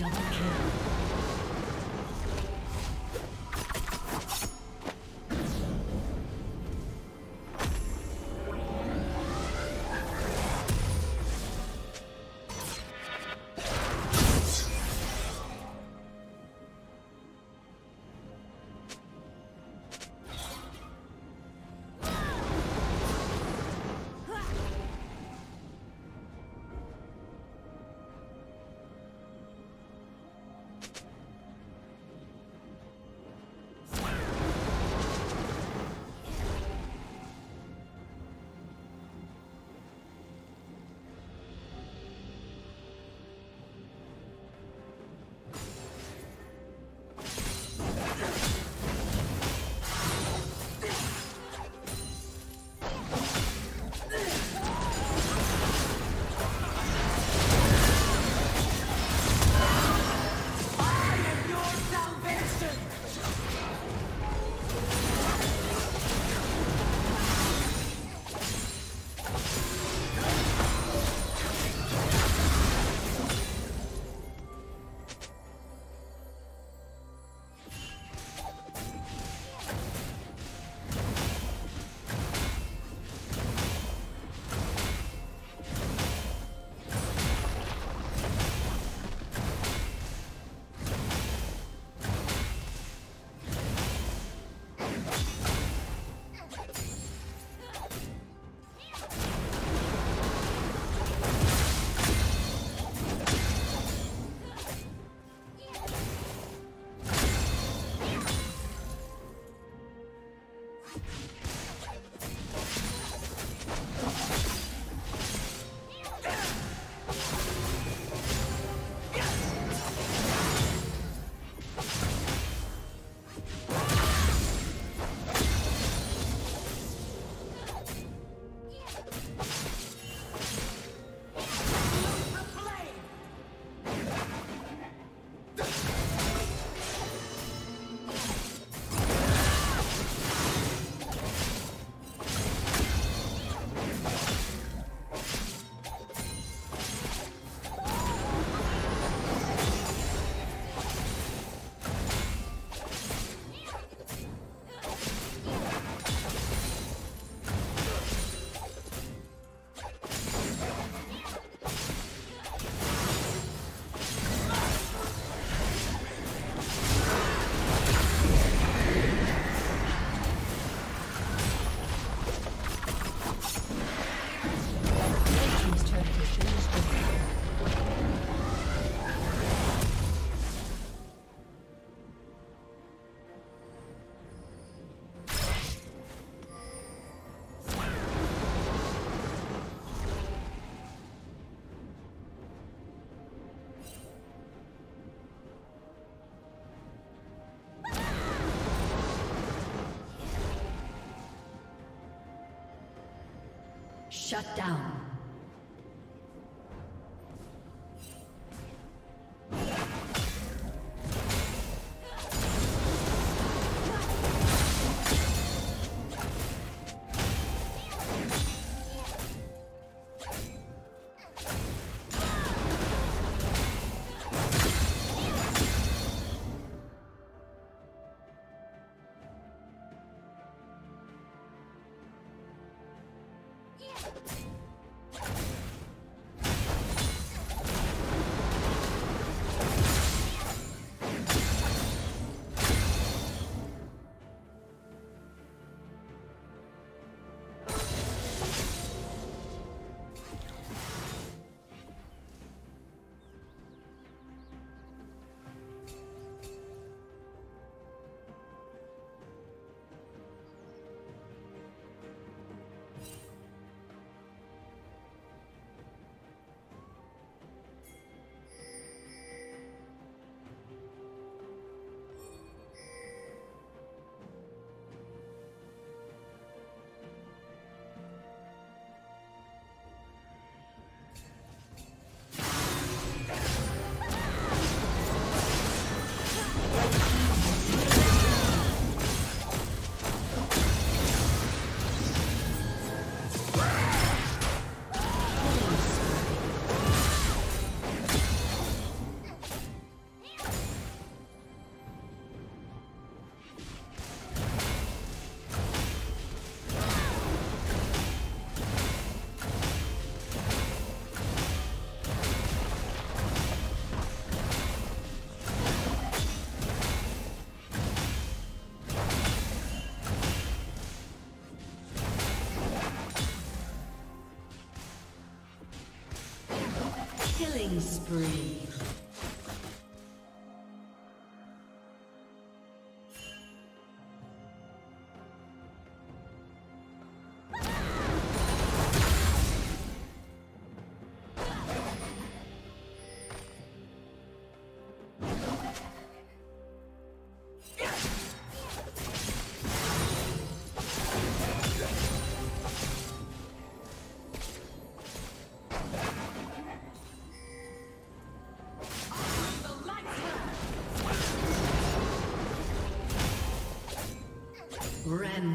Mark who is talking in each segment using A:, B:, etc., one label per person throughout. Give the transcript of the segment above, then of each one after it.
A: double kill. Shut down. Killing spree.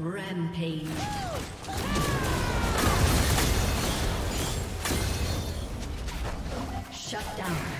A: Rampage. Shut down.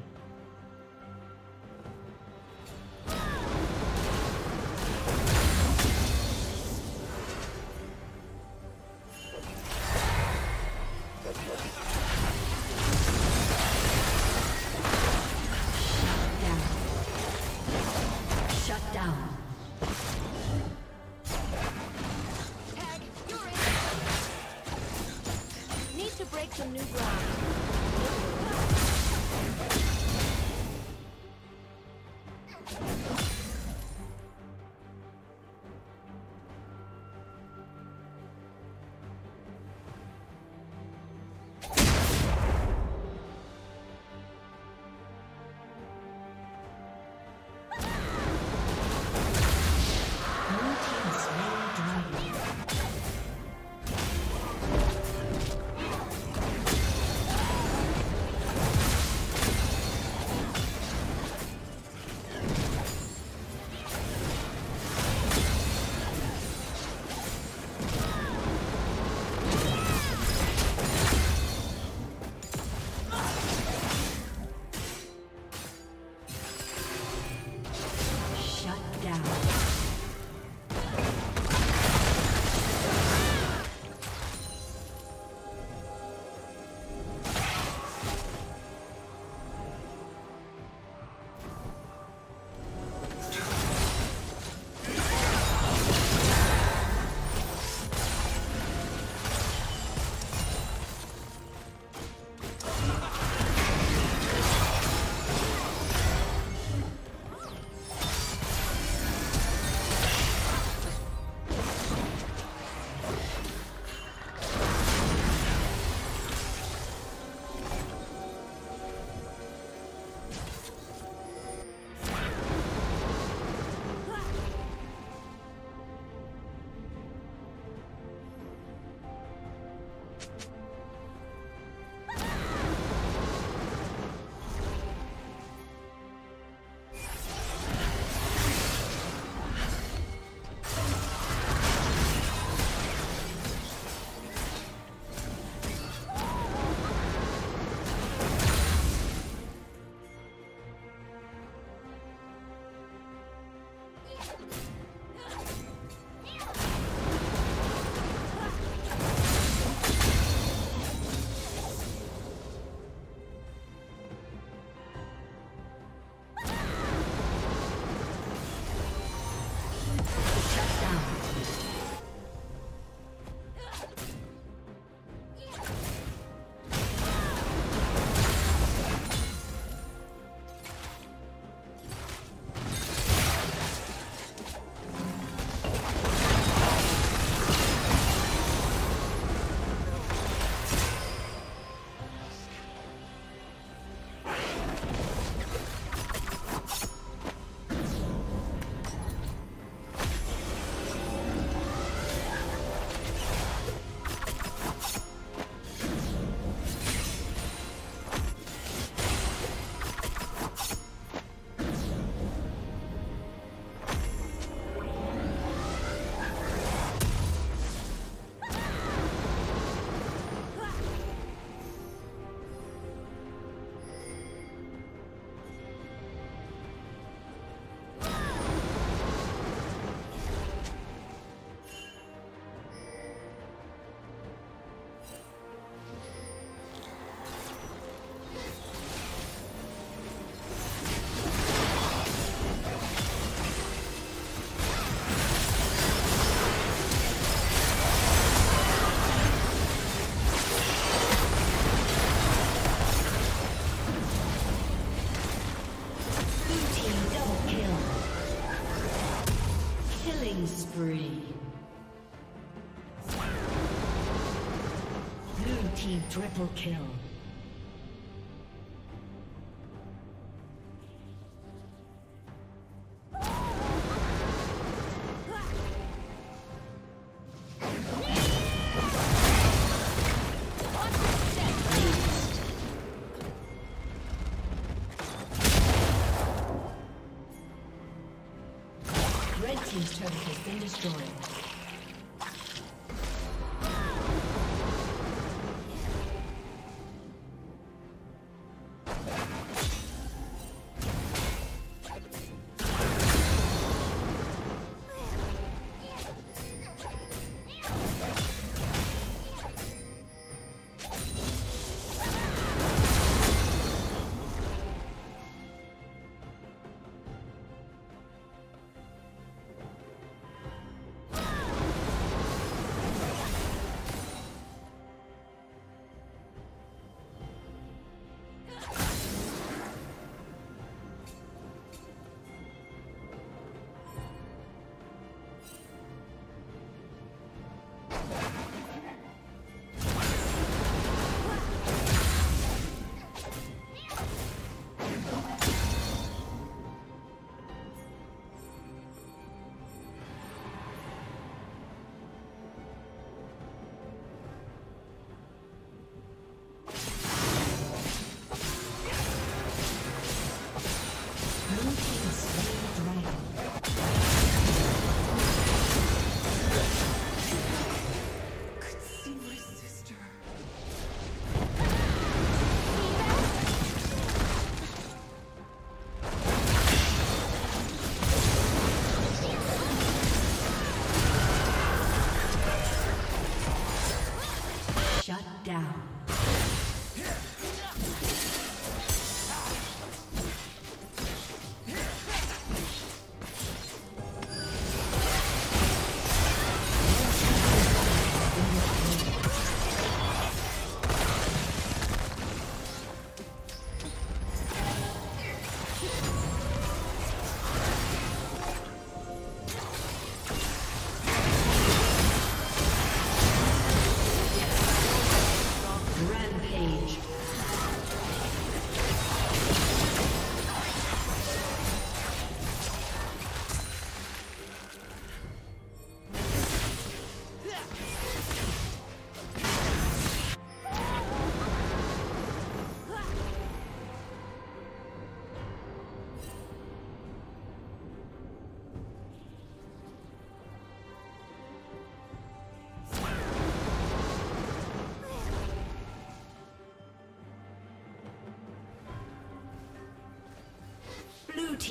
A: Triple kill.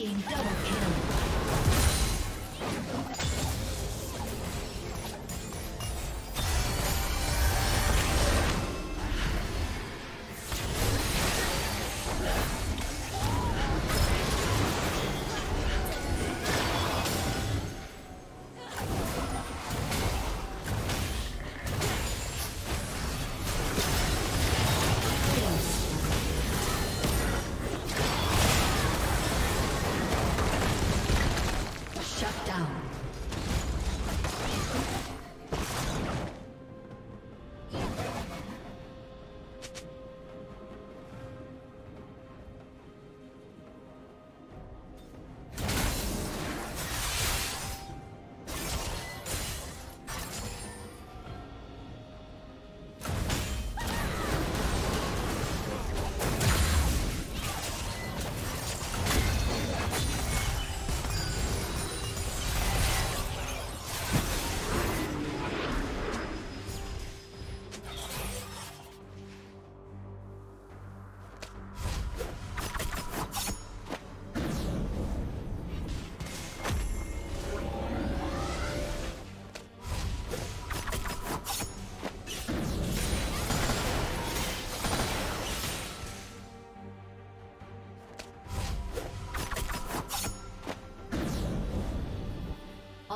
A: Team double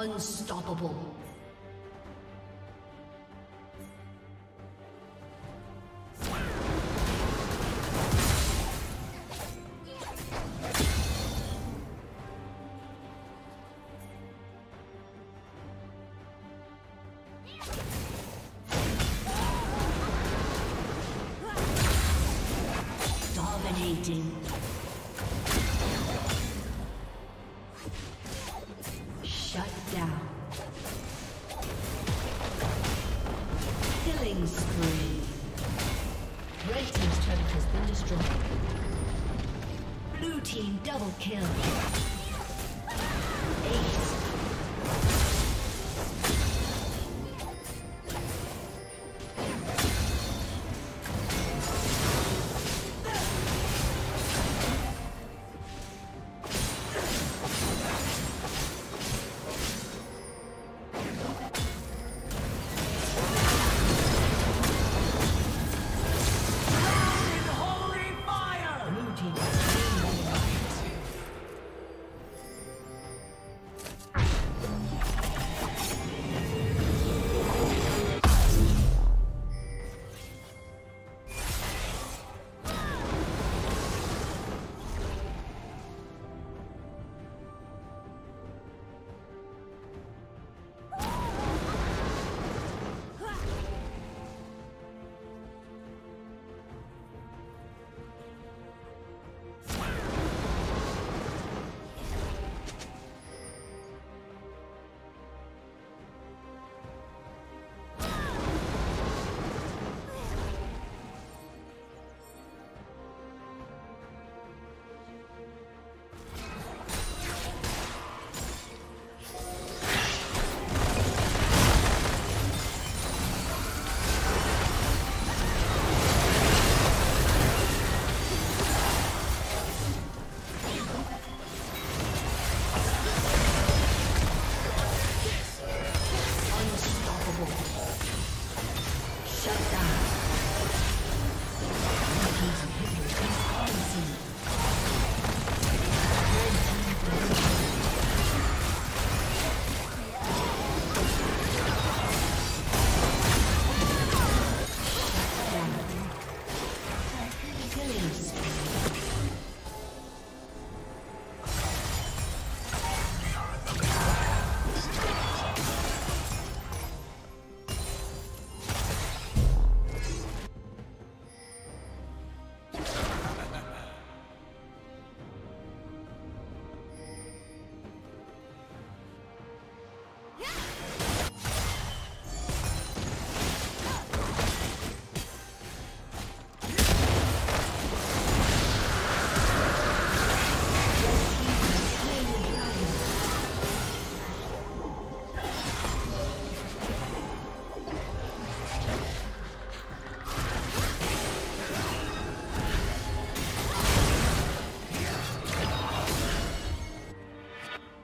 A: Unstoppable. Dominating.